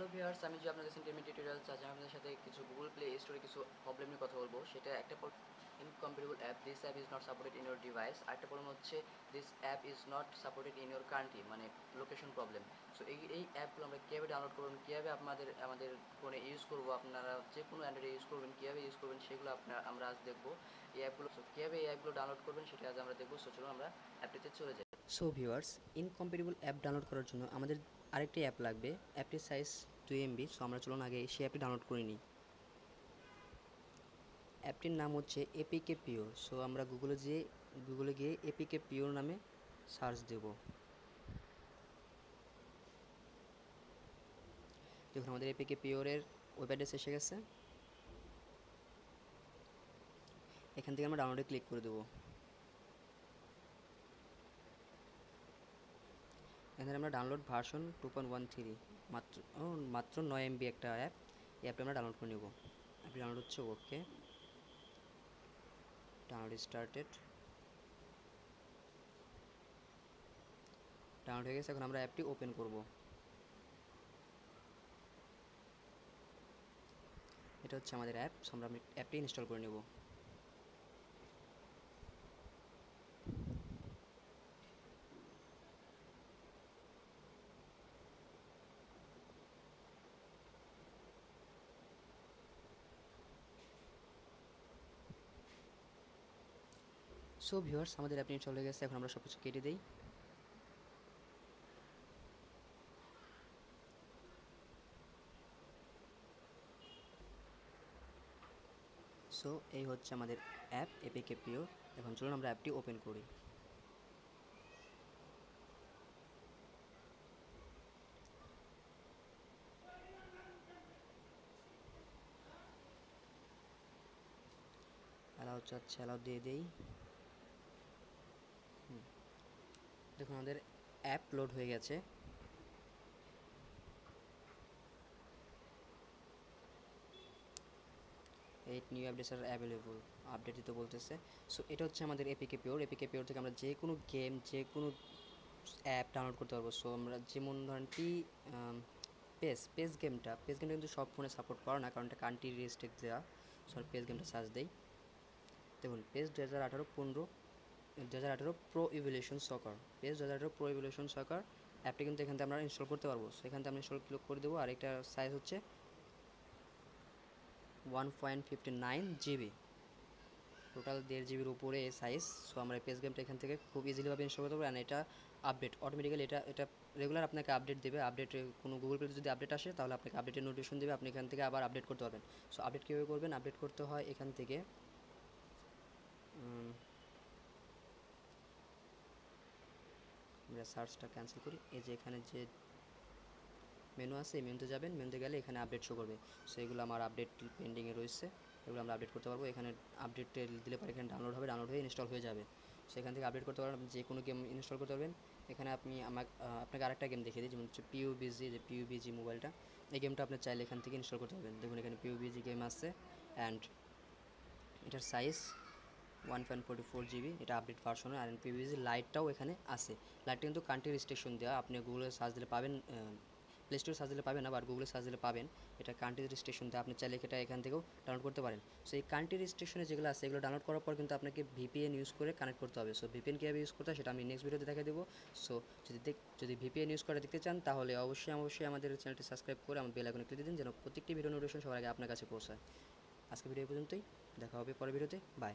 Hello viewers আমি যে আপনাদের ইন্টারমিডিয়েট টিউটোরিয়ালস আজ আমি আপনাদের সাথে কিছু গুগল প্লে স্টোরে কিছু প্রবলেম নিয়ে কথা বলব। সেটা একটা incomparable app this app is not supported in your device আরেকটা প্রবলেম হচ্ছে this app is not supported in your country মানে লোকেশন প্রবলেম সো এই এই অ্যাপগুলো আমরা কীভাবে ডাউনলোড করবেন, কীভাবে আপনাদের, আমাদের ফোনে ইউজ করব, আপনারা যে কোনো অ্যান্ড্রয়েডে ইউজ করবেন, কীভাবে ইউজ করবেন, সেগুলো আপনার, আমরা আজ দেখব। এই অ্যাপগুলো সো কীভাবে এই অ্যাপগুলো ডাউনলোড করবেন, সেটা আজ আমরা দেখব। সো চলুন আমরা অ্যাপটিতে চলে যাই। So viewers incompatible app download করার জন্য আমাদের আরেকটি অ্যাপ লাগবে অ্যাপটির সাইজ টু এমবি সো আমরা চলুন আগে সেই অ্যাপটি ডাউনলোড করে নিই। অ্যাপটির নাম হচ্ছে এপিকে পিও সো আমরা গুগলে যেয়ে গুগলে গিয়ে এপিকে পিওর নামে সার্চ দেব। দেখুন, আমাদের এপিকে পিওরের ওয়েব অ্যাড্রেস এসে গেছে। এখান থেকে আমরা ডাউনলোডে ক্লিক করে দেবো। এখানে আমরা download version two point one three মাত্র মাত্র নয় এমবি একটা অ্যাপ এই অ্যাপটা আমরা ডাউনলোড করে নেব। অ্যাপটি ডাউনলোড হচ্ছে ওকে ডাউনলোড স্টার্টেড ডাউনলোড হয়ে গেছে, এখন আমরা অ্যাপটি ওপেন করব। এটা হচ্ছে আমাদের অ্যাপ আমরা অ্যাপটি ইনস্টল করে নেব। সো ভিউয়ার্স আমাদের অ্যাপটি ইনস্টল হয়ে গেছে, এখন আমরা সব কিছু কেটে দিই। সো এই হচ্ছে আমাদের অ্যাপ এপিকে পিও এখন চলুন আমরা অ্যাপটি ওপেন করি। অ্যালাউ চাচ্ছে অ্যালাউ দিয়ে দেই। দেখুন আমাদের অ্যাপ লোড হয়ে গেছে। Eight new updates are available update দিতে বলতেছে। সো এটা হচ্ছে আমাদের এপিকে পিওর এপিকে পিওর থেকে আমরা যে কোনো গেম যে কোনো অ্যাপ ডাউনলোড করতে পারব। সো আমরা যেমন ধরেন কি পেস পেস গেমটা পেস গেমটা কিন্তু সব ফোনে সাপোর্ট করে না, কারণ এটা কান্ট্রি রেজিস্ট্রিক্ট দেওয়া সো পেস গেমটা সার্চ দেই। দেখুন পেস দু হাজার আঠারো, পনেরো দু হাজার আঠারো প্রো ইভলিউশন সকার পেজ দু হাজার আঠারো প্রো ইভলিউশন সকার অ্যাপটি কিন্তু এখান থেকে আমরা ইনস্টল করতে পারব। সো এখান থেকে আমরা ইনস্টল ক্লিক করে দেবো, আর একটা সাইজ হচ্ছে one point fifty nine GB total দেড় জিবির উপরে সাইজ সো আমরা পেজ গেমটা এখান থেকে খুব ইজিলিভাবে ইনস্টল করতে পারব অ্যান্ড এটা আপডেট অটোমেটিক্যালি এটা এটা রেগুলার আপনাকে আপডেট দেবে। আপডেট কোনো গুগল পেতে যদি আপডেট আসে, তাহলে আপনাকে আপডেটের নোটিফিকেশন দেবে। আপনি এখান থেকে আবার আপডেট করতে পারবেন। সো আপডেট কীভাবে করবেন? আপডেট করতে হয় এখান থেকে আমরা সার্চটা ক্যান্সেল করি। এই যে এখানে যে মেনু আছে, এই মেনুতে যাবেন। মেনুতে গেলে এখানে আপডেট শো করবে। সো এগুলো আমার আপডেট পেন্ডিংয়ে রয়েছে। এগুলো আমরা আপডেট করতে পারব। এখানে আপডেট দিলে পরে এখানে ডাউনলোড হবে ডাউনলোড হয়ে ইনস্টল হয়ে যাবে। সেখান থেকে আপডেট করতে পারবেন। যে কোনো গেম ইনস্টল করতে পারবেন। এখানে আপনি আমাকে আপনাকে আরেকটা গেম দেখিয়ে দিই। যেমন হচ্ছে পিউবিজি যে পিউবিজি মোবাইলটা এই গেমটা আপনি চাইলে এখান থেকে ইনস্টল করতে পারবেন। দেখুন, এখানে পিউবিজি গেম আছে। অ্যান্ড এটার size one point forty four GB এটা আপডেট ভার্সন আর পিভিজি লাইটটাও এখানে আছে। লাইটটা কিন্তু কান্ট্রি রেজিস্ট্রেশন দেওয়া। আপনি গুগলে সার্চ দিলে পাবেন প্লে স্টোরে সার্চ দিলে পাবেন বা গুগলে সার্চ দিলে পাবেন। এটা কান্ট্রি রেজিস্ট্রেশন দেওয়া। আপনি চাইলে এটা এখান থেকেও ডাউনলোড করতে পারেন। সো এই কান্ট্রি রেজিস্ট্রেশনে যেগুলো আছে, এগুলো ডাউনলোড করার পর কিন্তু আপনাকে ভিপিএন ইউজ করে কানেক্ট করতে হবে। সো ভিপিএন কীভাবে ইউজ করতে হয় সেটা আমি নেক্সট ভিডিওতে দেখা দেবো। সো যদি দেখ, যদি ভিপিএন ইউজ করে দেখতে চান, তাহলে অবশ্যই অবশ্যই আমাদের চ্যানেলটি সাবস্ক্রাইব করে আমার বেল আইকনে ক্লিক দিন, যেন প্রত্যেকটি ভিডিও নোটিফিকেশন সবার আগে আপনার কাছে পৌঁছায়। আজকে ভিডিও পর্যন্তই। দেখা হবে পরের ভিডিওতে বাই